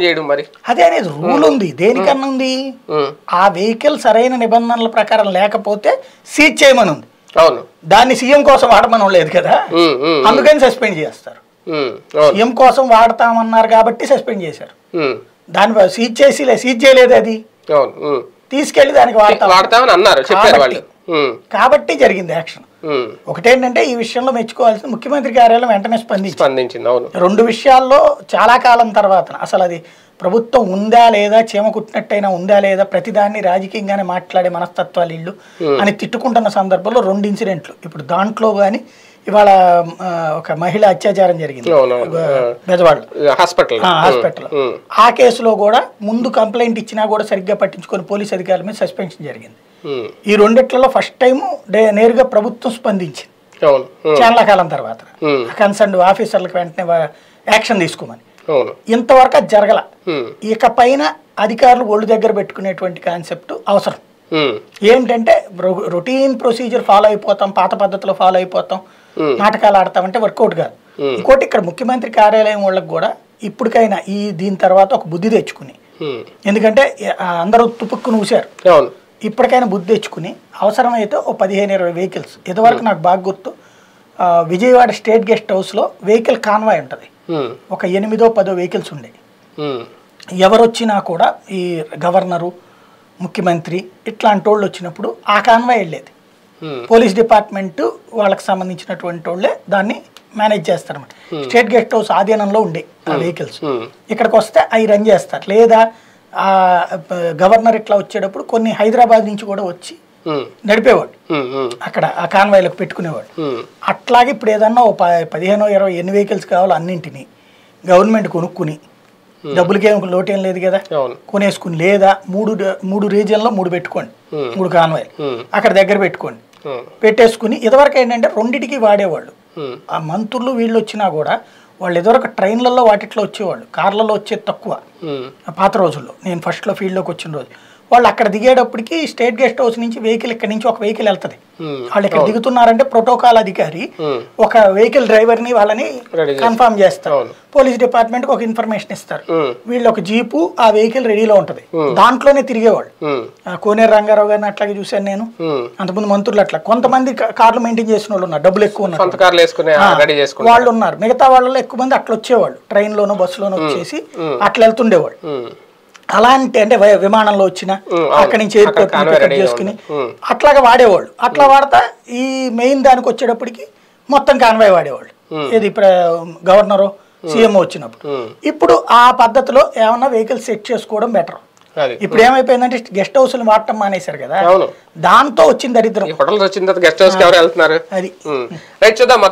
చేయడం మరి? అదే అనేది రూల్ ఉంది. దేనికన్నా ఉంది? ఆ వెహికల్ సరైన నిబంధనల ప్రకారం లేకపోతే సీజ్ చేయమని ఉంది. అవును. దాన్ని సీఎం కోసం వాడమని లేదు కదా? అందుకని సస్పెండ్ చేస్తారు. సీఎం కోసం వాడతామన్నారు కాబట్టి సస్పెండ్ చేశారు. దాని సీజ్ చేసి సీజ్ చేయలేదు అది. తీసుకెళ్ళి దానికి వాడతాం. వాడతామని అన్నారు చెప్పారు కాబట్టి జరిగింది యాక్షన్. ఒకటేంటంటే ఈ విషయంలో మెచ్చుకోవాల్సింది ముఖ్యమంత్రి కార్యాలయం వెంటనే స్పందించింది. స్పందించింది అవును. రెండు విషయాల్లో చాలా కాలం తర్వాత అసలు అది ప్రభుత్వం ఉందా లేదా చీమ కుట్టినట్టయినా ఉందా లేదా ప్రతిదాన్ని రాజకీయంగానే మాట్లాడే మనస్తత్వాలు ఇల్లు అని తిట్టుకుంటున్న సందర్భంలో రెండు ఇన్సిడెంట్లు. ఇప్పుడు దాంట్లో కానీ ఇవాళ ఒక మహిళ అత్యాచారం జరిగింది. హాస్పిటల్ హాస్పిటల్ ఆ కేసులో కూడా ముందు కంప్లైంట్ ఇచ్చినా కూడా సరిగ్గా పట్టించుకొని పోలీస్ అధికారుల మీద సస్పెన్షన్ జరిగింది. ఈ రెండిట్లలో ఫస్ట్ టైం నేరుగా ప్రభుత్వం స్పందించింది. ఉమ్, చాలా కాలం తర్వాత. Hmm. కన్సర్న్ ఆఫీసర్లకు వెంటనే యాక్షన్ తీసుకోమని. ఇంతవరకు అది జరగల. ఇక పైన అధికారులు ఒళ్ళు దగ్గర పెట్టుకునేటువంటి కాన్సెప్ట్ అవసరం. ఏంటంటే రొటీన్ ప్రొసీజర్ ఫాలో అయిపోతాం పాత పద్ధతిలో ఫాలో అయిపోతాం Hmm. నాటకాలు ఆడతామంటే వర్కౌట్ కాదు. Hmm. ఇంకోటి ఇక్కడ ముఖ్యమంత్రి కార్యాలయం వాళ్ళకి కూడా ఇప్పటికైనా ఈ దీని తర్వాత ఒక బుద్ధి తెచ్చుకుని. ఎందుకంటే అందరూ తుపుక్కుని ఊశారు. ఇప్పటికైనా బుద్ధి తెచ్చుకుని అవసరమైతే ఓ పదిహేను ఇరవై వెహికల్స్. ఇదివరకు నాకు బాగా గుర్తు విజయవాడ స్టేట్ గెస్ట్ హౌస్లో వెహికల్ కాన్వాయ్ ఉంటుంది. ఒక ఎనిమిదో పదో వెహికల్స్ ఉండేవి ఉమ్, ఎవరు వచ్చినా కూడా ఈ గవర్నరు ముఖ్యమంత్రి ఇట్లాంటి వాళ్ళు వచ్చినప్పుడు ఆ కాన్వాయ్ వెళ్ళేది. పోలీస్ డిపార్ట్మెంట్ వాళ్ళకి సంబంధించినటువంటి వాళ్ళే దాన్ని మేనేజ్ చేస్తారన్నమాట. స్టేట్ గెస్ట్ హౌస్ ఆధీనంలో ఉండే ఆ వెహికల్స్. ఇక్కడికి వస్తే అవి రన్ చేస్తారు. లేదా గవర్నర్ ఇట్లా వచ్చేటప్పుడు కొన్ని హైదరాబాద్ నుంచి కూడా వచ్చి నడిపేవాడు. అక్కడ ఆ కాన్వాయ్లకు పెట్టుకునేవాడు. అట్లాగే ఇప్పుడు ఏదన్నా ఓ పదిహేనో ఇరవై ఎన్ని వెహికల్స్ కావాలో అన్నింటినీ గవర్నమెంట్ కొనుక్కుని డబ్బులకేం లోటేం లేదు కదా? కొనేసుకుని లేదా మూడు మూడు రీజియన్లో మూడు పెట్టుకోండి. మూడు కాన్వాయ్ అక్కడ దగ్గర పెట్టుకోండి. పెట్టేసుకుని ఇదివరకు ఏంటంటే రెండిటికి వాడేవాళ్ళు. ఆ మంత్రులు వీళ్ళు వచ్చినా కూడా వాళ్ళు ఇదివరకు ట్రైన్లలో వాటిట్లో వచ్చేవాళ్ళు. కార్లలో వచ్చేది తక్కువ. పాత రోజుల్లో. నేను ఫస్ట్లో ఫీల్డ్లోకి వచ్చిన రోజు. వాళ్ళు అక్కడ దిగేటప్పటికి స్టేట్ గెస్ట్ హౌస్ నుంచి వెహికల్ ఇక్కడ నుంచి ఒక వెహికల్ వెళ్తుంది. వాళ్ళు ఇక్కడ దిగుతున్నారంటే ప్రోటోకాల్ అధికారి ఒక వెహికల్ డ్రైవర్ని వాళ్ళని Ready చేస్తారు. కన్ఫర్మ్ చేస్తారు. పోలీస్ డిపార్ట్మెంట్కి ఒక ఇన్ఫర్మేషన్ ఇస్తారు. వీళ్ళు ఒక జీపు ఆ వెహికల్ రెడీలో ఉంటుంది. దాంట్లోనే తిరిగేవాళ్ళు. కోనేరు రంగారావు గారిని అట్లాగే చూశాను నేను. అంతకుముందు మంత్రులు అట్లా. కొంతమంది కార్లు మెయింటైన్ చేసిన వాళ్ళు ఉన్నారు. డబ్బులు ఎక్కువ ఉన్నారు వాళ్ళు ఉన్నారు. మిగతా వాళ్ళలో ఎక్కువ మంది అట్లా వచ్చేవాళ్ళు. ట్రైన్లోనో బస్సులోనో వచ్చేసి అట్లా వెళ్తుండేవాళ్ళు. అలాంటి అంటే విమానంలో వచ్చిన. అక్కడి నుంచి ఎయిర్పోర్ట్ పికప్ చేసుకుని. అట్లాగా వాడేవాళ్ళు. అట్లా వాడతా ఈ మెయిన్ దానికి వచ్చేటప్పటికి మొత్తం కాన్వాయ్ వాడేవాళ్ళు. ఇది ఇప్పుడు గవర్నరు సీఎం వచ్చినప్పుడు. ఇప్పుడు ఆ పద్ధతిలో ఏమన్నా వెహికల్ సెట్ చేసుకోవడం బెటర్. ఇప్పుడు ఏమైపోయిందంటే గెస్ట్ హౌస్లు వాడటం మానేశారు కదా. దాంతో వచ్చింది దరిద్రం. ఈ హోటల్స్ వచ్చిన తర్వాత గెస్ట్ హౌస్కి ఎవరు వెళ్తున్నారు? అది. రైట్ చూద్దాం.